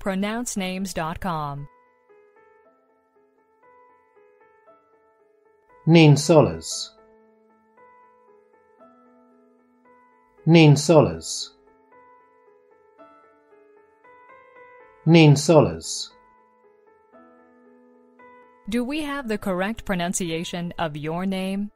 pronouncenames.com. Nin solas. Nin solas. Nin solas. Do we have the correct pronunciation of your name?